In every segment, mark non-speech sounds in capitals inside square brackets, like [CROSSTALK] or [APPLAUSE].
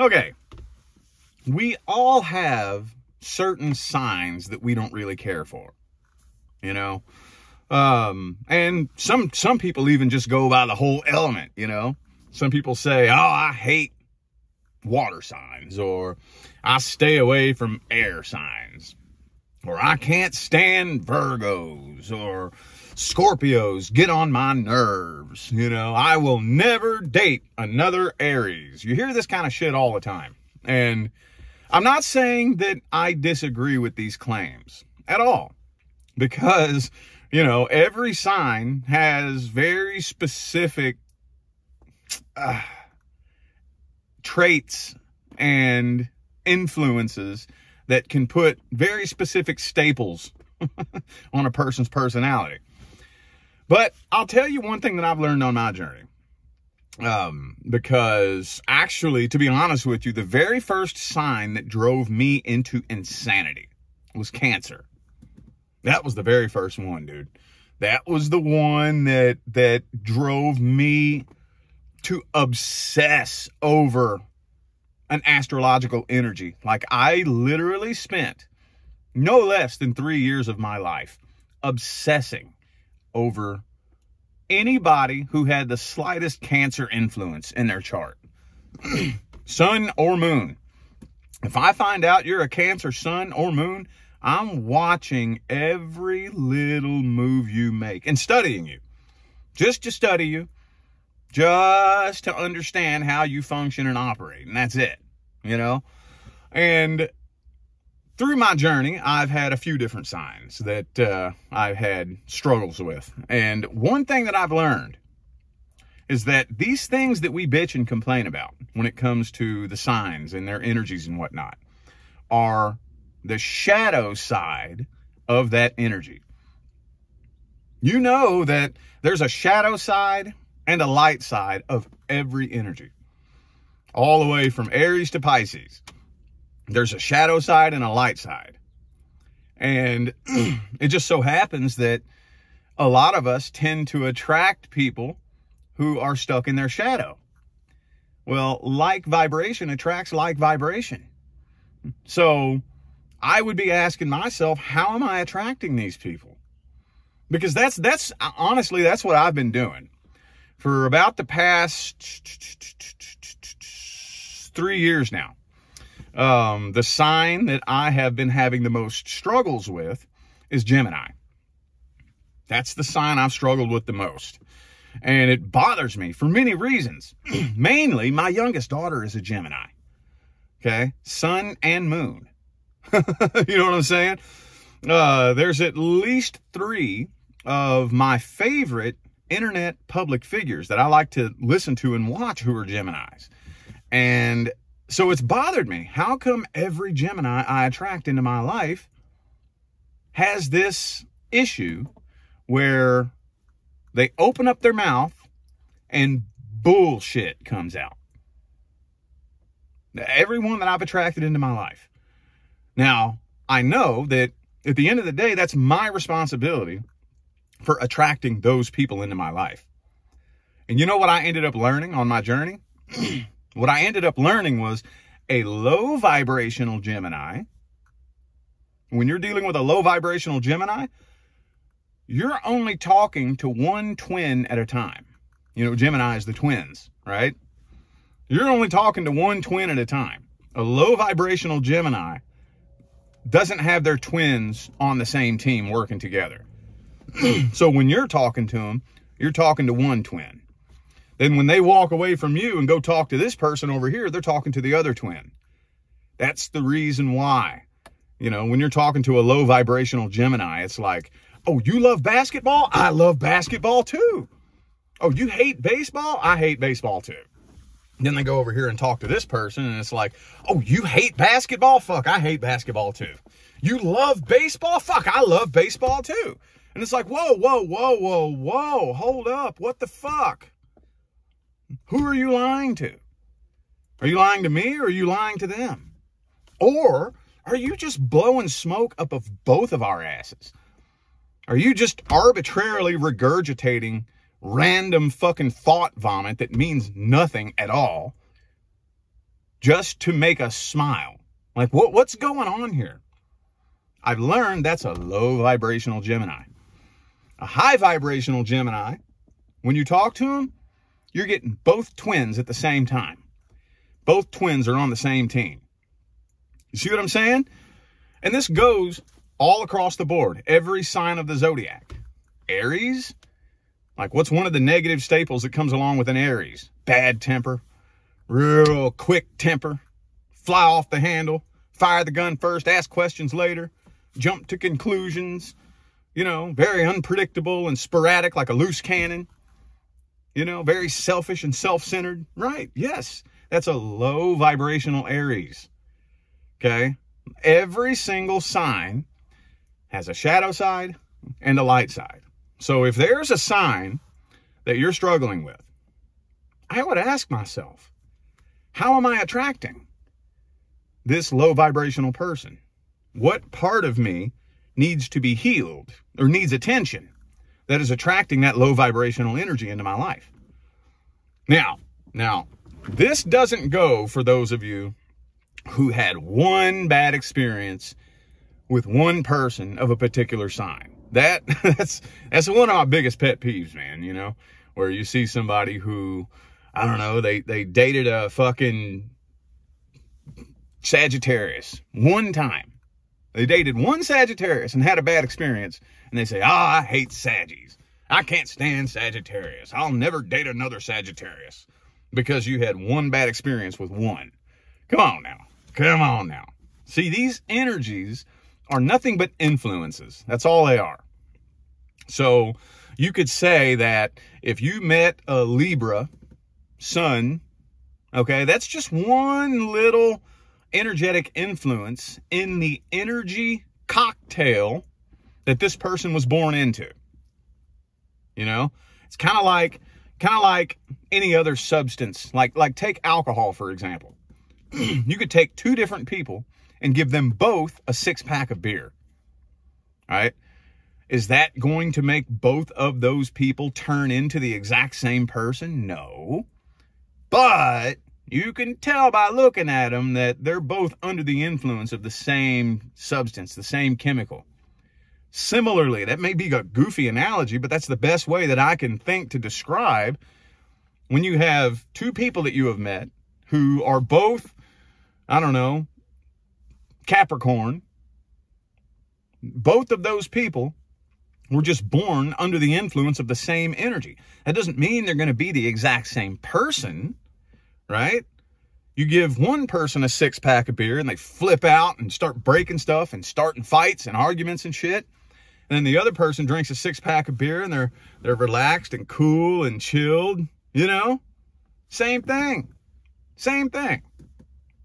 Okay. We all have certain signs that we don't really care for. You know? Um, and some some people even just go by the whole element, you know. Some people say, "Oh, I hate water signs," or "I stay away from air signs," or "I can't stand Virgos," or Scorpios get on my nerves. You know, I will never date another Aries. You hear this kind of shit all the time. And I'm not saying that I disagree with these claims at all because, you know, every sign has very specific uh, traits and influences that can put very specific staples [LAUGHS] on a person's personality. But I'll tell you one thing that I've learned on my journey. Um, because actually, to be honest with you, the very first sign that drove me into insanity was cancer. That was the very first one, dude. That was the one that that drove me to obsess over an astrological energy. Like I literally spent no less than 3 years of my life obsessing over anybody who had the slightest cancer influence in their chart. [CLEARS THROAT] sun or moon. If I find out you're a cancer sun or moon, I'm watching every little move you make and studying you. Just to study you, just to understand how you function and operate. And that's it, you know? And through my journey, I've had a few different signs that uh, I've had struggles with. And one thing that I've learned is that these things that we bitch and complain about when it comes to the signs and their energies and whatnot are the shadow side of that energy. You know that there's a shadow side and a light side of every energy, all the way from Aries to Pisces there's a shadow side and a light side. And [CLEARS THROAT] it just so happens that a lot of us tend to attract people who are stuck in their shadow. Well, like vibration attracts like vibration. So I would be asking myself, how am I attracting these people? Because that's, that's honestly, that's what I've been doing for about the past three years now. Um, the sign that I have been having the most struggles with is Gemini. That's the sign I've struggled with the most. And it bothers me for many reasons. [CLEARS THROAT] Mainly, my youngest daughter is a Gemini. Okay? Sun and moon. [LAUGHS] you know what I'm saying? Uh, there's at least three of my favorite internet public figures that I like to listen to and watch who are Geminis. And so it's bothered me. How come every Gemini I attract into my life has this issue where they open up their mouth and bullshit comes out? Everyone that I've attracted into my life. Now, I know that at the end of the day, that's my responsibility for attracting those people into my life. And you know what I ended up learning on my journey? [CLEARS THROAT] What I ended up learning was a low vibrational Gemini. When you're dealing with a low vibrational Gemini, you're only talking to one twin at a time. You know, Gemini is the twins, right? You're only talking to one twin at a time. A low vibrational Gemini doesn't have their twins on the same team working together. [CLEARS THROAT] so when you're talking to them, you're talking to one twin. Then when they walk away from you and go talk to this person over here, they're talking to the other twin. That's the reason why. You know, when you're talking to a low vibrational Gemini, it's like, oh, you love basketball? I love basketball too. Oh, you hate baseball? I hate baseball too. Then they go over here and talk to this person, and it's like, oh, you hate basketball? Fuck, I hate basketball too. You love baseball? Fuck, I love baseball too. And it's like, whoa, whoa, whoa, whoa, whoa, hold up. What the fuck? Who are you lying to? Are you lying to me or are you lying to them? Or are you just blowing smoke up of both of our asses? Are you just arbitrarily regurgitating random fucking thought vomit that means nothing at all? just to make us smile. Like, what, what's going on here? I've learned that's a low vibrational Gemini. A high vibrational Gemini, when you talk to them, you're getting both twins at the same time. Both twins are on the same team. You see what I'm saying? And this goes all across the board, every sign of the zodiac. Aries, like what's one of the negative staples that comes along with an Aries? Bad temper, real quick temper, fly off the handle, fire the gun first, ask questions later, jump to conclusions, you know, very unpredictable and sporadic like a loose cannon, you know, very selfish and self-centered. Right, yes, that's a low vibrational Aries. Okay, every single sign has a shadow side and a light side. So if there's a sign that you're struggling with, I would ask myself, how am I attracting this low vibrational person? What part of me needs to be healed or needs attention that is attracting that low vibrational energy into my life? Now, now, this doesn't go for those of you who had one bad experience with one person of a particular sign. That [LAUGHS] that's that's one of my biggest pet peeves, man, you know, where you see somebody who I don't know, they they dated a fucking Sagittarius one time. They dated one Sagittarius and had a bad experience, and they say, "Ah, oh, I hate Saggies. I can't stand Sagittarius. I'll never date another Sagittarius because you had one bad experience with one." Come on now. Come on now. See, these energies are nothing but influences. That's all they are. So you could say that if you met a Libra sun, okay, that's just one little energetic influence in the energy cocktail that this person was born into. You know, it's kind of like kind of like any other substance. Like like take alcohol for example. [CLEARS THROAT] you could take two different people and give them both a six pack of beer. Right. Is that going to make both of those people turn into the exact same person? No. But you can tell by looking at them that they're both under the influence of the same substance, the same chemical. Similarly, that may be a goofy analogy, but that's the best way that I can think to describe when you have two people that you have met who are both, I don't know, Capricorn, both of those people were just born under the influence of the same energy. That doesn't mean they're going to be the exact same person, right? You give one person a six pack of beer and they flip out and start breaking stuff and starting fights and arguments and shit. And then the other person drinks a six pack of beer and they're they're relaxed and cool and chilled, you know? Same thing. Same thing.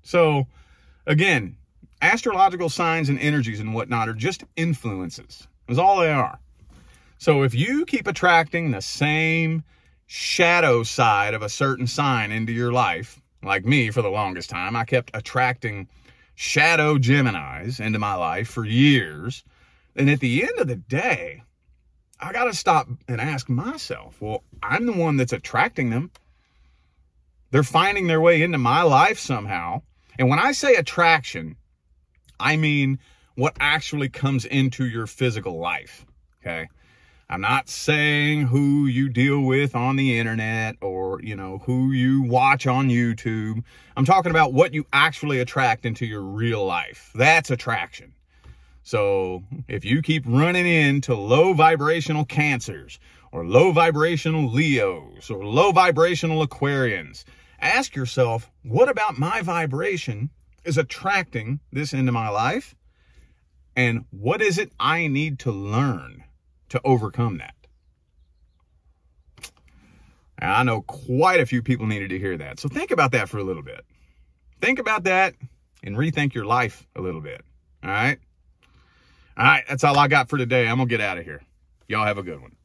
So again, astrological signs and energies and whatnot are just influences. That's all they are. So if you keep attracting the same shadow side of a certain sign into your life, like me for the longest time, I kept attracting shadow Geminis into my life for years. And at the end of the day, I got to stop and ask myself, well, I'm the one that's attracting them. They're finding their way into my life somehow. And when I say attraction, I mean what actually comes into your physical life. Okay. I'm not saying who you deal with on the internet or, you know, who you watch on YouTube. I'm talking about what you actually attract into your real life. That's attraction. So if you keep running into low vibrational cancers or low vibrational Leos or low vibrational Aquarians, ask yourself, what about my vibration is attracting this into my life? And what is it I need to learn to overcome that? And I know quite a few people needed to hear that. So think about that for a little bit. Think about that and rethink your life a little bit. All right? All right, that's all I got for today. I'm going to get out of here. Y'all have a good one.